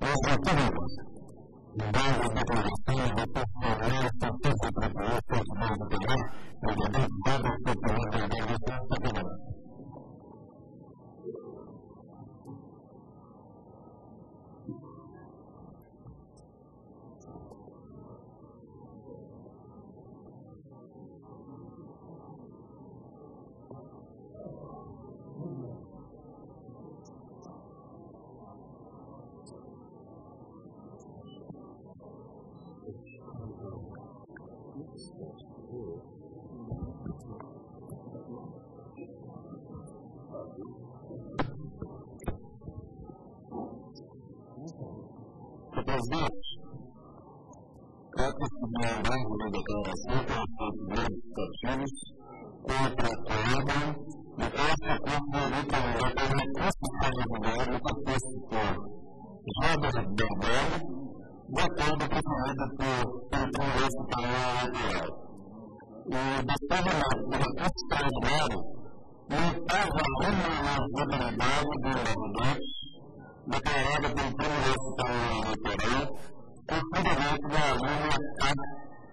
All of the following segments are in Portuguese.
desde Cuba. La población de estos declaração para os partidos contra a obra e essa constituiria para uma construção do participou Robert Berdel, de acordo com o pelo Congresso Parlamentar Eleitoral. O determinado pela Constituição não estava uma vulnerabilidade do movimento declarada pelo Congresso Eleitoral por fundamento da linha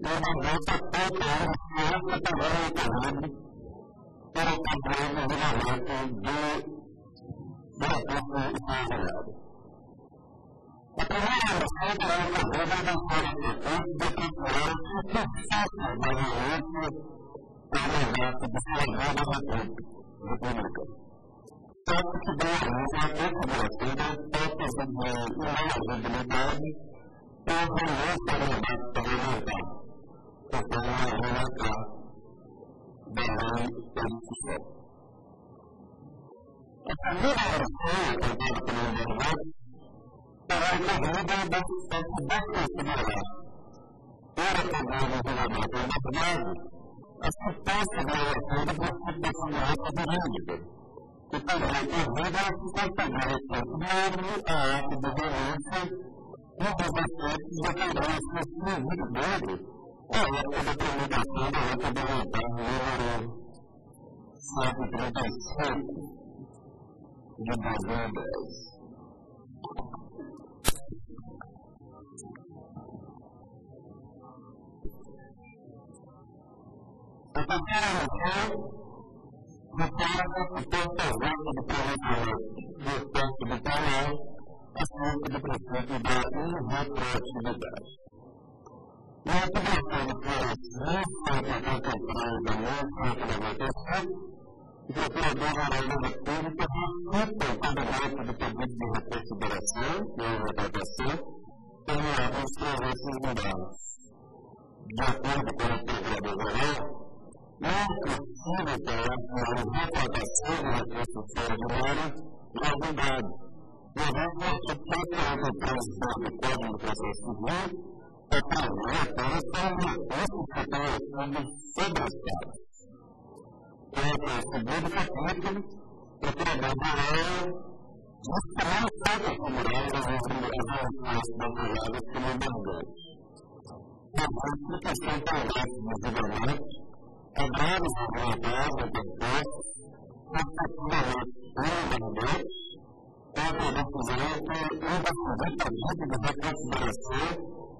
memang dapat total yang keterlibatan terkait dengan itu di berlaku Israel. Ketika saya terlibat dengan hal itu, bukan orang itu satu dari itu kami dapat besar dengan itu. Satu sebelah satu sebelah tidak satu sebelah ulang dan berlaku Tuhan Yesus terlibat dengan de ao mandato parlamentar conforme a regra da lei policial. A primeira versão, cantada pelo Underwood, será ocorrida da espécie desconsiderada. Para pegar o regulamento imaginado, a suposta violação da Constituição jurídica, que também ocorrida a se considerar mesmo a arte de denúncia e da cobrança exclusiva a época da promulgação da Lei Complementar número 135 de 2010. A terceira noção repara o pensamento do planejamento do efeito do acerca do princípio da irretroatividade. Na aplicação do PRS 183 da Lei 197, o Procurador-Geral da República refuta o candidato do pedido de reconsideração ou retratação terminado nos projetos mudados. De acordo com não é possível ter uma retratação do recurso extraordinário na verdade, uma vez que o artigo 183 do Código de Processo recurso que o segundo capítulo, o procurador-geral Isso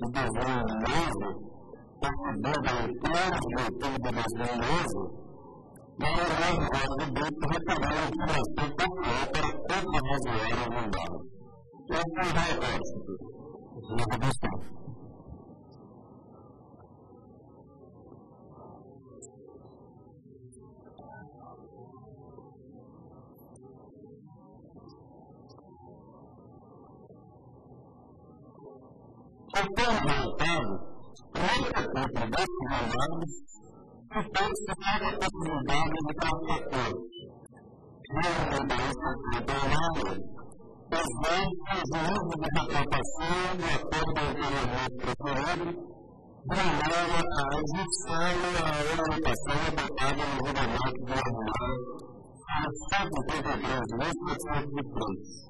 77, de 2011, percebendo a leitura de outubro de 2011, na realidade do grupo retomando a informação pessoal para os usuários mundiais. Essa é a realidade. Essa é a questão. Então, resultado, outra conta desses alunos depois de cada possibilidade de transportar. Mesmo mudança trabalhada, os ventos de uso de retratação, de acordo com o treinamento procurado, dramaram a e a orientação adotada no regulamento do ordenado a 133.703 o ordenamento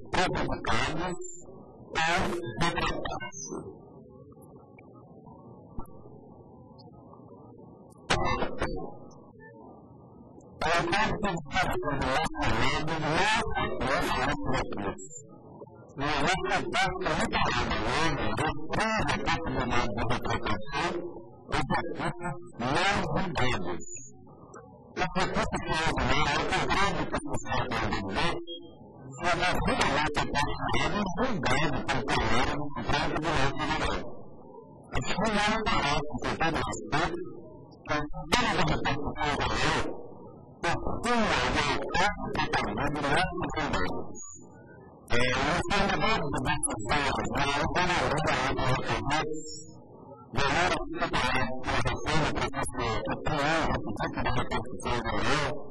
provocadas ao detratar-se. Ela deve estar sendo lançada lá na nossa cruz. Na nossa porta reparada hoje, depois da possibilidade da retratação, os recursos não vendidos. uma nascida lá que está fundada por terreno dentro do Rio de Janeiro. Eles fundaram uma época da nascida que a primeira vegetação do Rio procura voltar para o mundo logo fundado. Os fundadores dessas áreas vieram para a Europa lá para recorrer Melhor preparar uma reforma para fazer o plano de reconstrução do Rio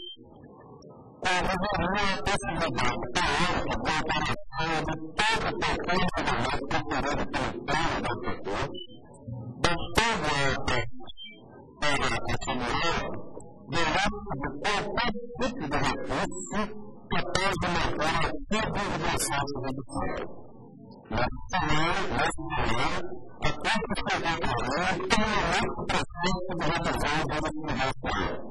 do setor, convidaria a possibilidade teórica da operação de todo o conjunto da lei procurado pelo plano do setor, de todo esse para assimilar, direto de qualquer tipo de recurso capaz de marcar a subordinação judiciária. Nesse cenário, nesse cenário, a Corte da Lei tem um único processo de revisão jurisprudencial depois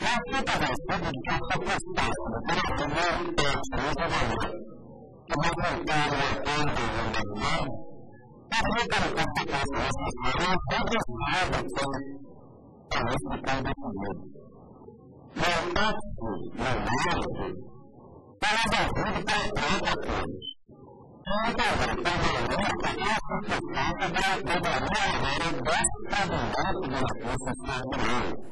ラスーパーがすご、い、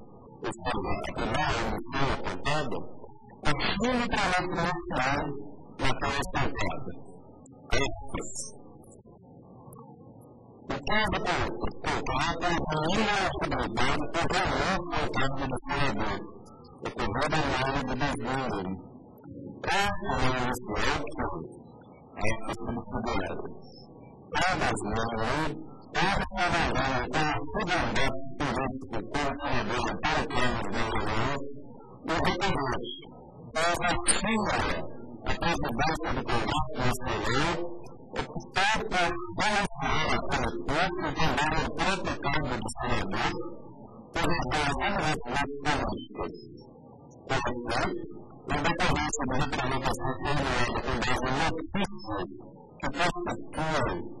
o projeto que não iniciou a contada, o fundo para financiar naquela contada. Estas. O que contrata elimina a possibilidade que já o código do fundador, o correio anuário do desvio. Essa é a nossa opção. Estas são consideradas. Cada um Därför har väljarna alltid undrat politiker arbetar kring miljön och ekologi och vad skiljer att presidenten begår miljö och försöker balansera politiken till majoriteten av besluten och hur väljarna uppfattar politiken. Men detta visar på hur kommunikationen är betydande och viktig för postens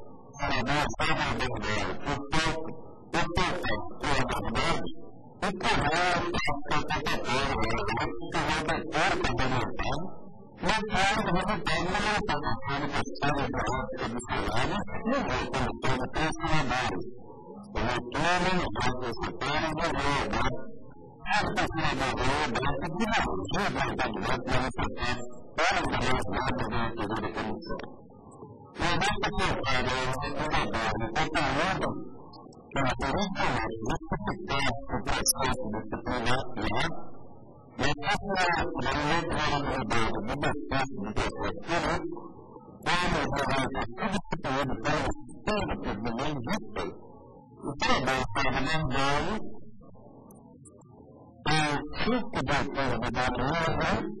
para nós, para o bem dela. Portanto, o que é a verdade, o correto é o contemporâneo, o correto é o contemporâneo, não traz resultado na manutenção do sistema da ótica dos salários e o recondutor do transformador. O autônomo vai consultar a verdade. A transformadora data de reagir à qualidade da necessidade para melhorar os dados da anterior comissão. Mas essa cultura, é trabalho, essa moda, que é uma coisa justificante para o processo de não e essa vulnerabilidade do processo de psicografia, como o trabalho substituído pelo espírito do bem visto, o trabalho para mandá-lo, o tipo de autoridade humana,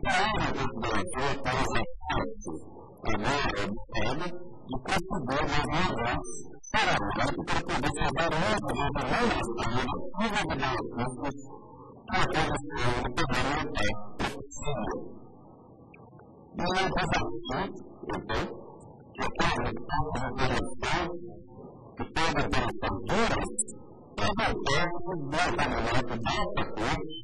da negativa de benefícios que a correção poderia ter possível. E é então, que a que todas as dessa corte, a a convencionais para o Código de Maio, não processo de impeachment, apaixonado pelo canal do investimento nesse momento, na forte de apartamento, pelo visto Carlos Valores. E, portanto, assim, para essa retomada também, não é proposta para funcionar a público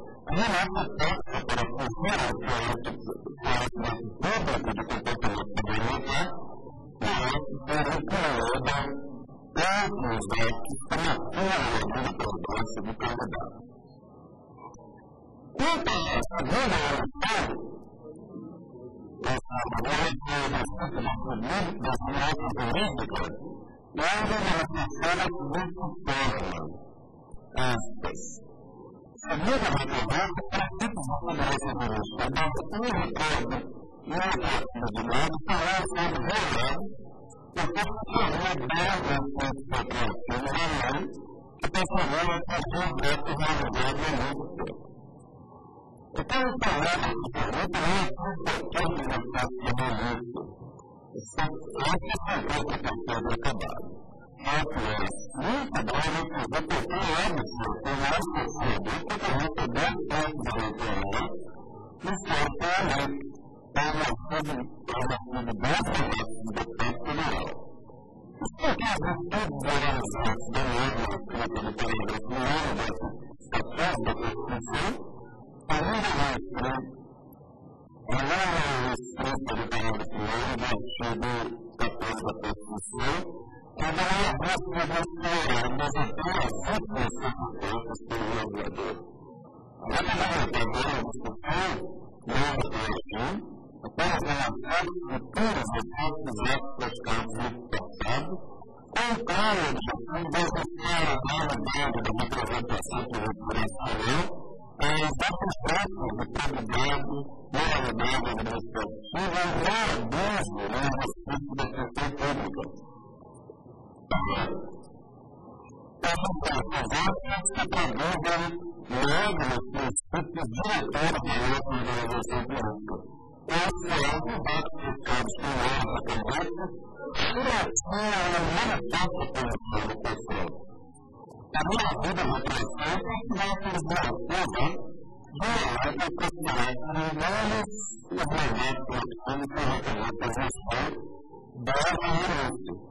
Antes a do candidato. Quanto à segunda eleição, essa de muito a de jurídica, basta um recordo e uma prática de modo falar sobre real, porque seria dado ao centro corporativo da lei que perseguiu a questão dessa realidade no mundo todo. Então, o problema do direito não é importante na prática do direito. São essas 50% acabadas outras muito devem fazer qualquer óbito com mais possível para receber tempo de leitura no certo momento, para uma do tempo federal. Os pequenos estudos organizados da mesma escrita do período primeiro dessa estação da Constituição, ainda mostram a nova escrita do período primeiro do artigo 14 da Constituição, Cada uma das suas das apenas últimas circunstâncias pelo legislador. Nada mais entender a discussão não reconheceu, apenas relações futuras efeitos éticos no passado, com o claro objetivo de ajustar a realidade da representação territorial às circunstâncias do convidado, moralidade administrativa não abuso no exercício da função pública Essas que produzem novos princípios diretores da nossa organização política. Esse é um debate fiscal estimulado da cabeça e assim é uma manifesta posição do pessoal. A minha vida no presente vai fazer a coisa de a considerar que milhões de movimentos políticos que representam a gestão devem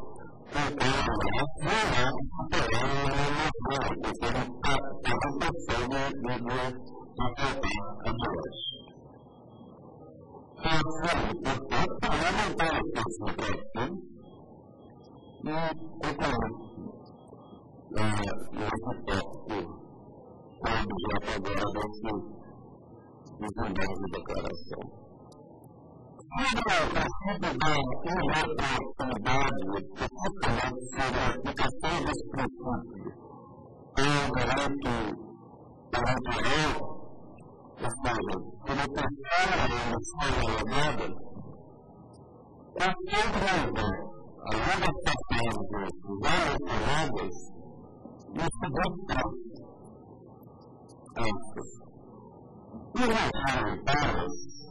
desenvolve declaração. Liberal Partido vai olhar para a comunidade, especificamente sobre a aplicação dos princípios. Eu garanto, que eu, ou seja, como pessoa eu sou elevada, qualquer dúvida, a longa estação dos anos errados, no que passo, que irradiar em paz,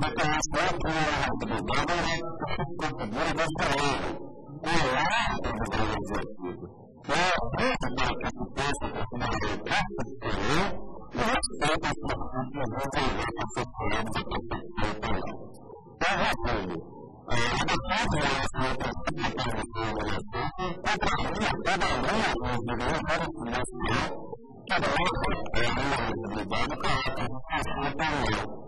Nicolás Franco era o governador, o governador brasileiro. Olá, governador executivo. Qual é a marca que pensa para finalizar o exterior e respeita as políticas desenvolvidas sociais da perspectiva italiana? Então, resumo. A defesa da nossa representação da União Europeia contraria toda a linha dos desenvolvimentos comerciais que a União Europeia e a União Europeia colocam em relação ao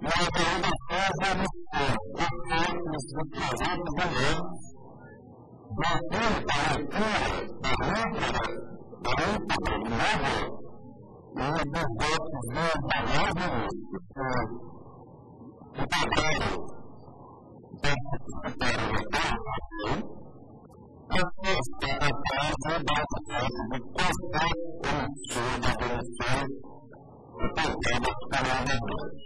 na operada é anunciou que dos projetos da lei, voltando para a leitura da âncora, da âncora o novo, e dos votos do Palácio, o se dentro do Secretário de Estado, Proposta da casa da casa de qualquer emissora da que o programa para a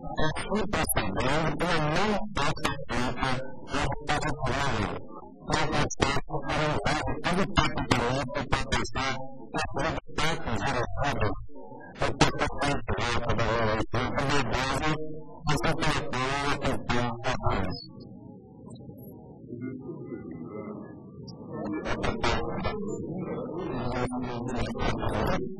a sua passadeira é não passa tanta resposta clara para passar por calendário todo tipo de luta para passar a prova tantas aerofadas o comportamento rápido da relação com a base que se propõe a tentar a paz. Thank you.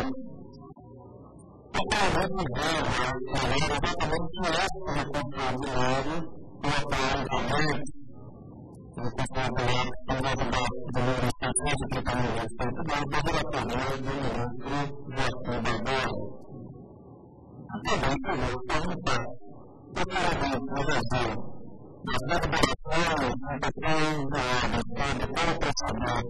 algumas visões, né? exatamente essa no controle do atalho da mente, no controle do ar, que são as bases do número de pessoas que estão no respeito da laboratória do ministro Joaquim Barbosa. Também também perguntar, o cara vem no Brasil, nas deliberações, em questões da ordem, sabe, para pressionar,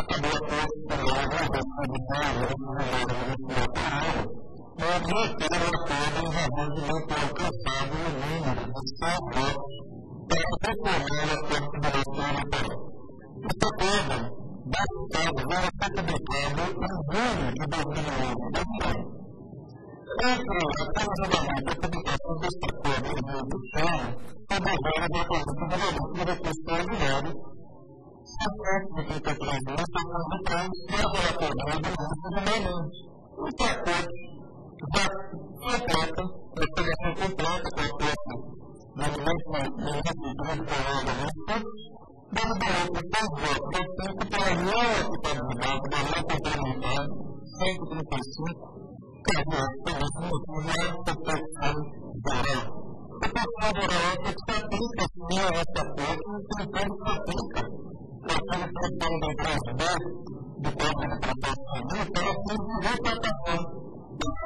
acabou a coisa, a ordem, a divisão, a divisão, a divisão, a divisão, pode ter um acordo em razão de não ter alcançado o número de estados para reformar o acordo de direito europeu. Esse acordo da cidade vai ser publicada em junho de 2011, entre a planejamento e a publicação deste acordo em que do ano, obrigaram a uma do Direito de Recurso Ordinário, 733 mil, segundo o trânsito, para o relator da ordenança de Manente. Os acordos Já completa a informação completa da peça na mesma palavra, né? Mas durante os dois votos, eu sempre para não ocupabilidade, para não complementar, 135, caso pelos motivos da proteção geral. A proteção geral é que se aplica sim a essa peça, tentando se aplica, tratando a questão da transversa do Código de Proteção Ambiental, assim, de retratação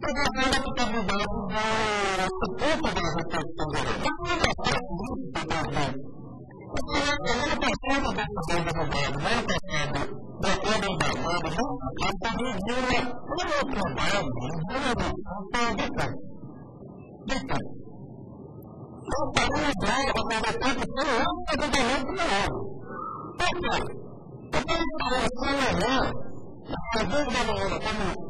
promovida por candidatos da Suprema da Reposição Geral. Porque a semana passada da Assembleia da Romária, no ano passado, de acordo com a Romária, não se revira todo o trabalho de renovação para o Detran. Detran. Não parou a Braga para conversar com o seu ano de governo na hora. Por quê? Porque ele falou assim, né? Às vezes da manhã, como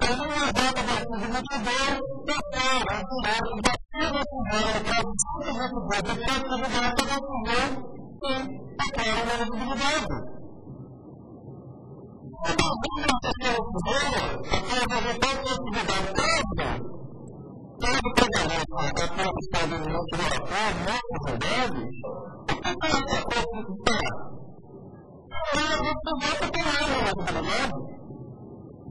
como uma volta da curva de poder, passar a tirar o bater da curva para os outros recursos, para que o gato da curva tem aquela elegibilidade. Então, vamos fazer o poder, a curva do natural a gente vai ter? A gente vai ter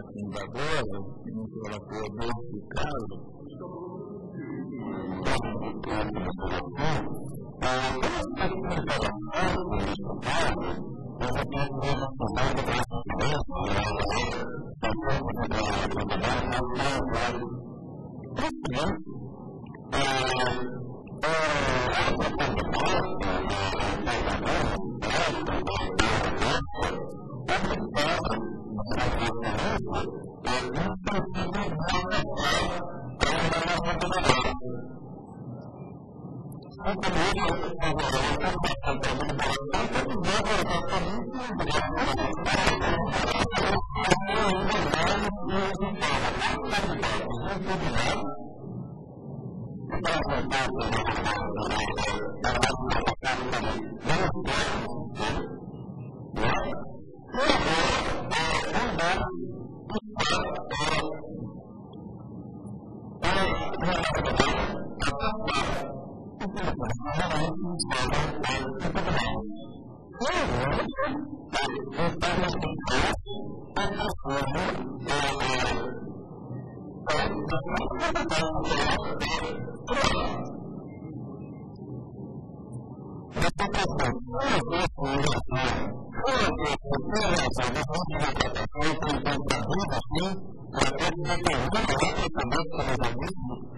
Martins agora, não relação a dois casos, Thank you.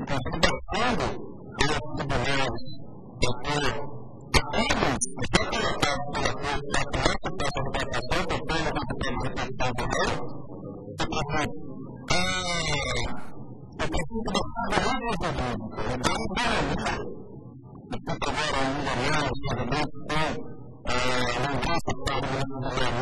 está se batendo pelos tribunais da Folha homens já colocados pela Corte da Praça para essa representação, que foi uma representação também, eu preciso, eu preciso gostar da língua jurídica, é bem idealista. Eu fico agora ainda mais, obviamente, com a linguística do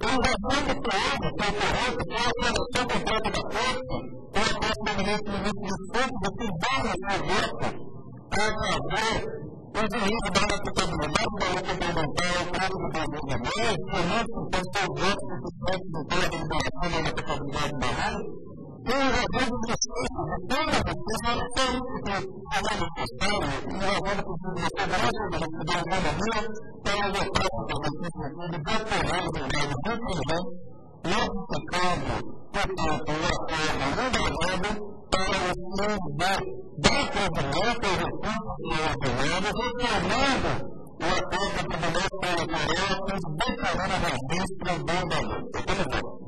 A inovação de Prado, preparado para a formação completa da força, para a correspondência do ministro dos Santos, de fundar a carreta para trazer o da responsabilidade de Brasil da Mãe, formando um pastor voto do Santos no Código da Inovação da Responsabilidade da Rádio, Toda vez vocês, toda vocês, não tem a manifestação, não agora por tudo isso, agora por tudo isso, agora por tudo isso, tem a vontade de vocês, de decorando, de decorando, nosso pecado, portanto, é abandonado para o mundo da presidência e recursos que é o acordo que o governo a Coreia, decorando as vistas do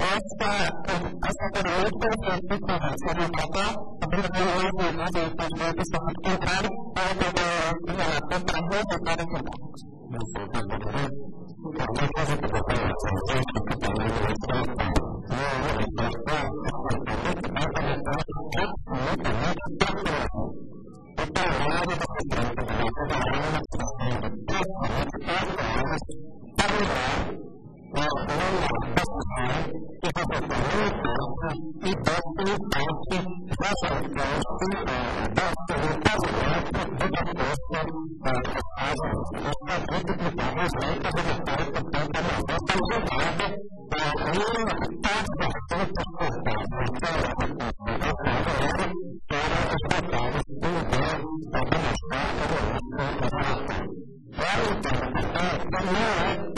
essa, essa teoria de conceito de forma, se não tocar, a primeira vez que você faz uma pessoa do contrário, ela pega uma contra-roupa para jogar. Não foi o caso da Uma coisa que eu tenho a sensação de que tem uma relação com a relação com a relação absolutamente natural. O trabalho da pessoa que está trabalhando na situação de 4 anos, 4 anos, para mudar मैं स्वयं आपको सिखाया कि हम पहले पाँच की दस पाँच दस दस दस आज उसका युद्ध की बारह साल का हम तारीख को तय करना होगा सबसे बाद पाँच Yeah.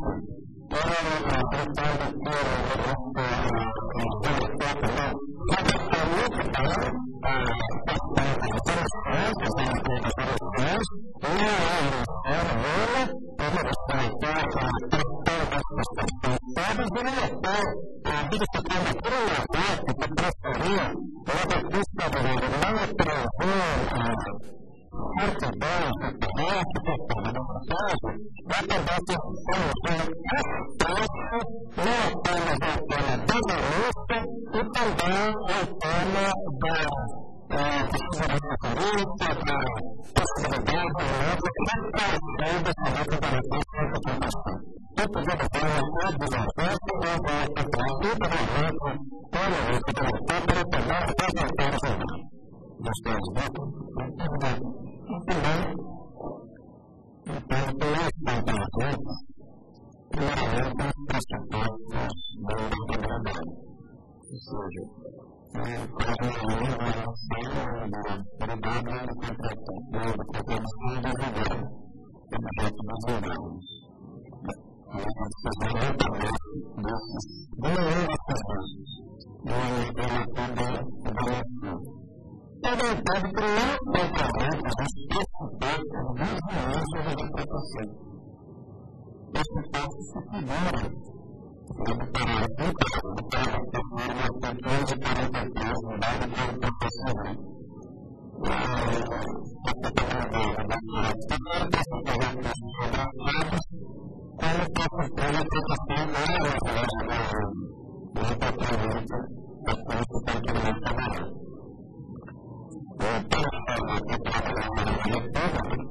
coerência da interpretação. Esse passo se figura do parágrafo do parágrafo do artigo 43 do dado de interpretação. A categoria da artigo 43 sobrados como facultando a proteção da área da interpretação da Constituição do Estado. O parágrafo do parágrafo do artigo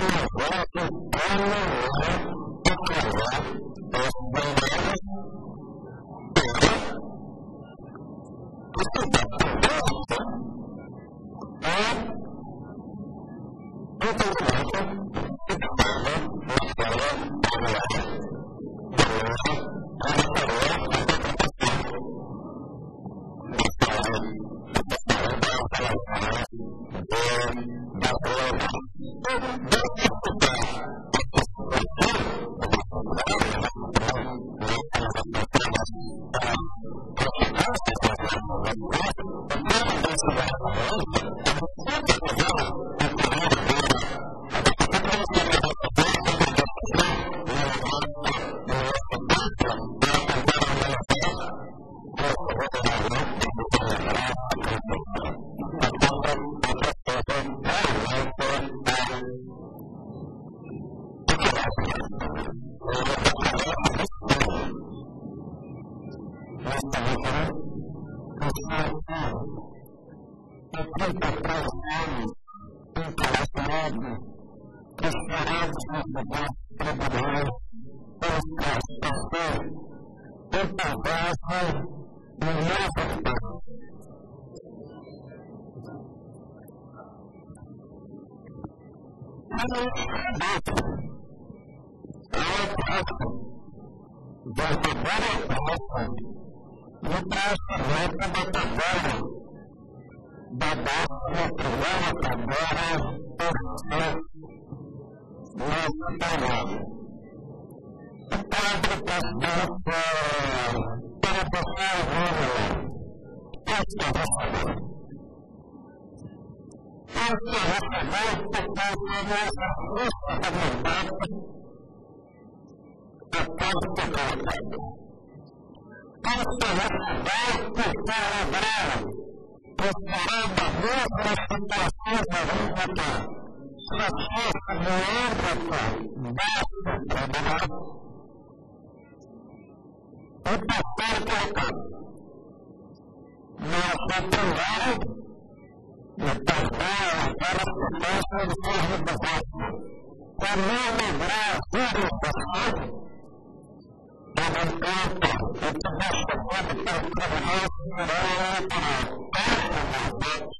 Thank you. parado. O padre passou para passar o ano. Esta raça Esta raça tocou a nossa força da mandata a porta da casa. Esta raça tocou a brava, prosperando a nossa situação da vida processo no âmbito desta comunidade, o papel que alcança. Nós apoiamos e passamos para as propostas de forma de para não lembrar tudo o passado, tendo em conta o que nós chamamos para tribunal federal eleitoral, perto da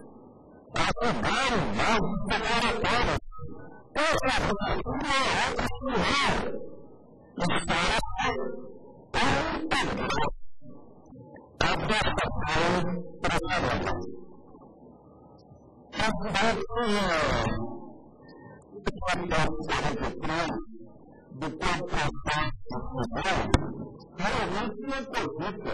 afundaram mais da carretana. Essa cultura é cultural. Está integrada à adaptação brasileira. A cidade tem uma força do que é o processo global, realmente não acredita